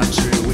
country